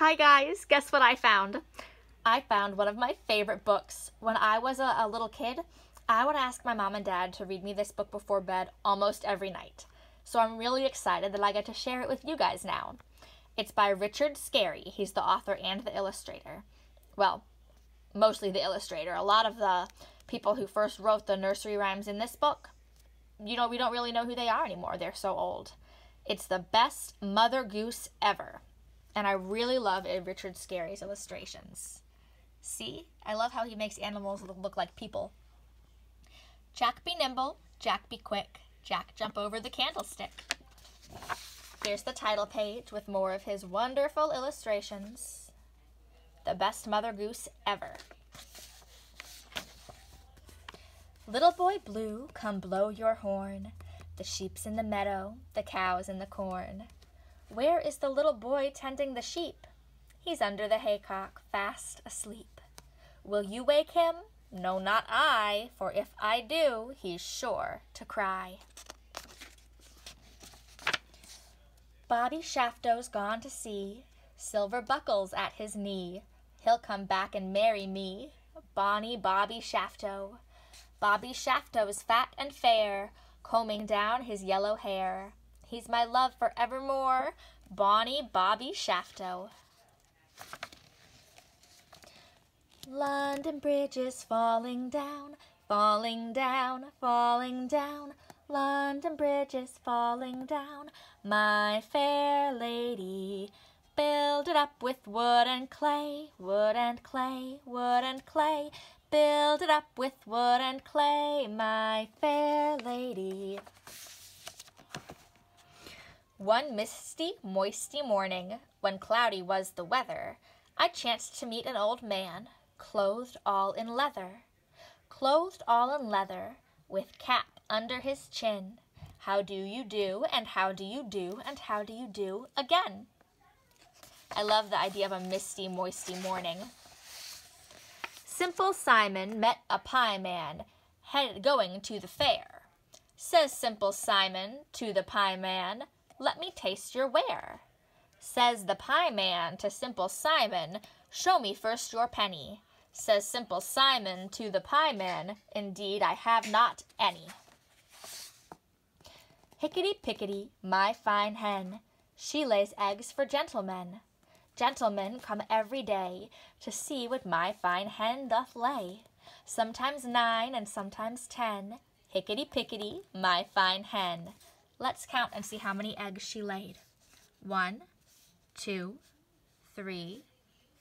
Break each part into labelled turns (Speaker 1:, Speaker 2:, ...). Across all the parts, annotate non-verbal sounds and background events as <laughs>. Speaker 1: Hi guys, guess what I found? I found one of my favorite books. When I was a, a, little kid, I would ask my mom and dad to read me this book before bed almost every night. So I'm really excited that I get to share it with you guys now. It's by Richard Scarry. He's the author and the illustrator. Well, mostly the illustrator. A lot of the people who first wrote the nursery rhymes in this book, you know, we don't really know who they are anymore. They're so old. It's the best Mother Goose ever. And I really love Ed Richard Scarry's illustrations. See? I love how he makes animals look like people. Jack be nimble, Jack be quick, Jack jump over the candlestick. Here's the title page with more of his wonderful illustrations. The best mother goose ever. Little boy blue, come blow your horn. The sheep's in the meadow, the cow's in the corn. Where is the little boy tending the sheep? He's under the haycock, fast asleep. Will you wake him? No, not I, for if I do, he's sure to cry. Bobby Shafto's gone to sea, silver buckles at his knee. He'll come back and marry me, Bonnie Bobby Shafto. Bobby Shafto's fat and fair, combing down his yellow hair. He's my love forevermore, Bonnie Bobby Shafto. London Bridge is falling down, falling down, falling down. London Bridge is falling down, my fair lady. Build it up with wood and clay, wood and clay, wood and clay. Build it up with wood and clay, my fair lady. One misty, moisty morning, when cloudy was the weather, I chanced to meet an old man, clothed all in leather. Clothed all in leather, with cap under his chin. How do you do, and how do you do, and how do you do again? I love the idea of a misty, moisty morning. Simple Simon met a pie man, headed going to the fair. Says Simple Simon to the pie man, let me taste your ware. Says the pie man to Simple Simon, Show me first your penny. Says Simple Simon to the pie man, Indeed, I have not any. Hickety pickety, my fine hen, She lays eggs for gentlemen. Gentlemen come every day To see what my fine hen doth lay. Sometimes nine and sometimes ten, Hickety pickety, my fine hen. Let's count and see how many eggs she laid. One, two, three,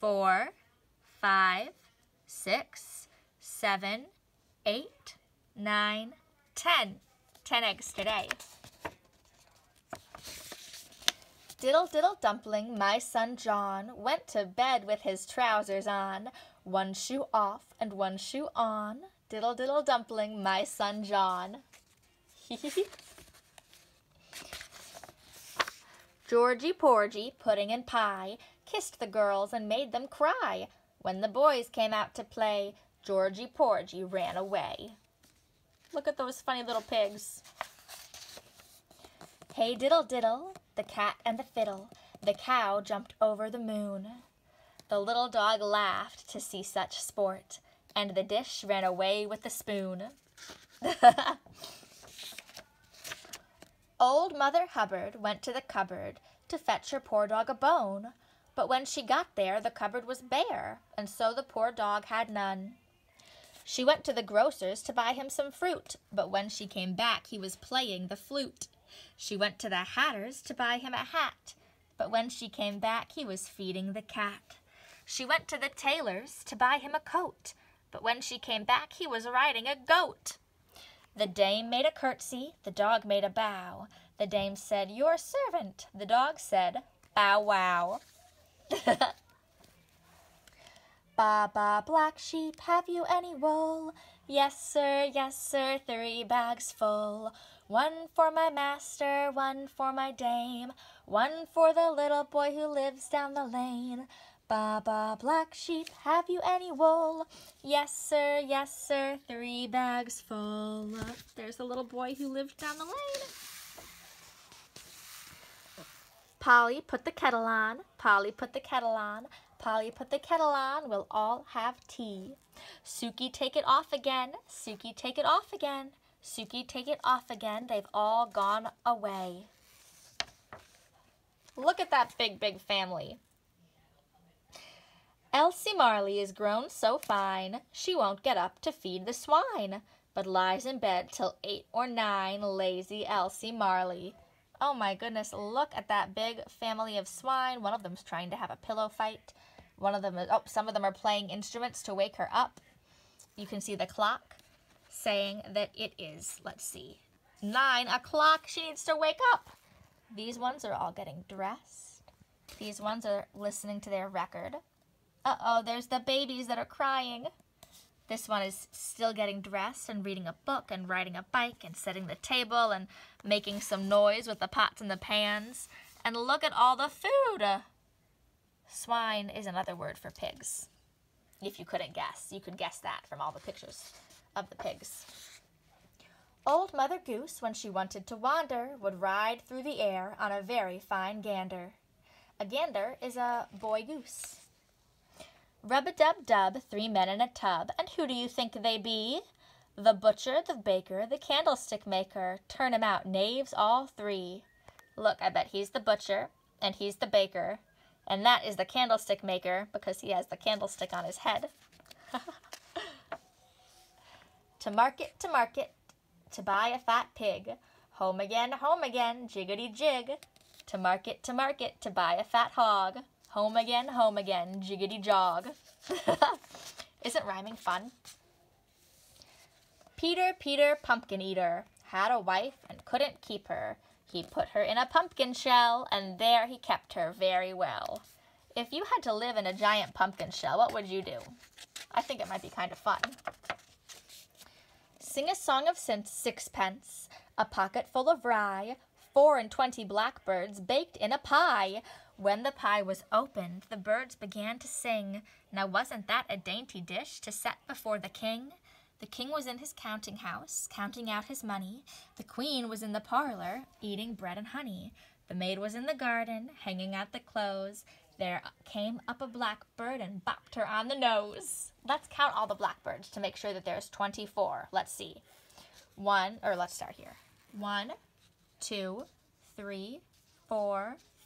Speaker 1: four, five, six, seven, eight, nine, ten. Ten eggs today. Diddle diddle dumpling, my son John went to bed with his trousers on, one shoe off and one shoe on. Diddle diddle dumpling, my son John. Hee hee hee. Georgie Porgy, Pudding and Pie, kissed the girls and made them cry. When the boys came out to play, Georgie Porgy ran away. Look at those funny little pigs. Hey diddle diddle, the cat and the fiddle, the cow jumped over the moon. The little dog laughed to see such sport, and the dish ran away with the spoon. <laughs> Old Mother Hubbard went to the cupboard to fetch her poor dog a bone, but when she got there the cupboard was bare, and so the poor dog had none. She went to the grocer's to buy him some fruit, but when she came back he was playing the flute. She went to the hatter's to buy him a hat, but when she came back he was feeding the cat. She went to the tailor's to buy him a coat, but when she came back he was riding a goat. The dame made a curtsy, the dog made a bow. The dame said, Your servant. The dog said, Bow wow. <laughs> ba ba, black sheep, have you any wool? Yes, sir, yes, sir, three bags full. One for my master, one for my dame, one for the little boy who lives down the lane. Baba Black Sheep, have you any wool? Yes, sir, yes, sir, three bags full. There's a little boy who lived down the lane. Polly, put the kettle on. Polly, put the kettle on. Polly, put the kettle on. We'll all have tea. Suki, take it off again. Suki, take it off again. Suki, take it off again. They've all gone away. Look at that big, big family. Elsie Marley is grown so fine, she won't get up to feed the swine, but lies in bed till eight or nine, lazy Elsie Marley. Oh my goodness, look at that big family of swine. One of them's trying to have a pillow fight. One of them is, oh, some of them are playing instruments to wake her up. You can see the clock saying that it is, let's see, nine o'clock. She needs to wake up. These ones are all getting dressed. These ones are listening to their record. Uh-oh, there's the babies that are crying. This one is still getting dressed and reading a book and riding a bike and setting the table and making some noise with the pots and the pans. And look at all the food! Swine is another word for pigs. If you couldn't guess, you could guess that from all the pictures of the pigs. Old Mother Goose, when she wanted to wander, would ride through the air on a very fine gander. A gander is a boy goose. Rub-a-dub-dub, three men in a tub, and who do you think they be? The butcher, the baker, the candlestick maker, turn 'em out knaves all three. Look, I bet he's the butcher, and he's the baker, and that is the candlestick maker, because he has the candlestick on his head. <laughs> to market, to market, to buy a fat pig. Home again, home again, jiggity jig. To market, to market, to buy a fat hog. Home again, home again, jiggity jog. <laughs> Isn't rhyming fun? Peter, Peter, pumpkin eater, had a wife and couldn't keep her. He put her in a pumpkin shell, and there he kept her very well. If you had to live in a giant pumpkin shell, what would you do? I think it might be kind of fun. Sing a song of sixpence, a pocket full of rye, four and twenty blackbirds baked in a pie, when the pie was opened, the birds began to sing. Now wasn't that a dainty dish to set before the king? The king was in his counting house, counting out his money. The queen was in the parlor, eating bread and honey. The maid was in the garden, hanging out the clothes. There came up a blackbird and bopped her on the nose. Let's count all the blackbirds to make sure that there's 24. Let's see. One, or let's start here. One, two, three, four,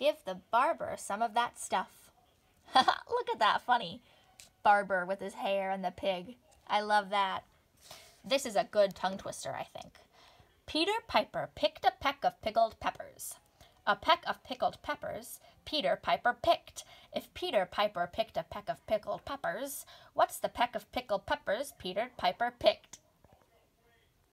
Speaker 1: Give the barber some of that stuff. <laughs> Look at that, funny. Barber with his hair and the pig. I love that. This is a good tongue twister, I think. Peter Piper picked a peck of pickled peppers. A peck of pickled peppers Peter Piper picked. If Peter Piper picked a peck of pickled peppers, what's the peck of pickled peppers Peter Piper picked?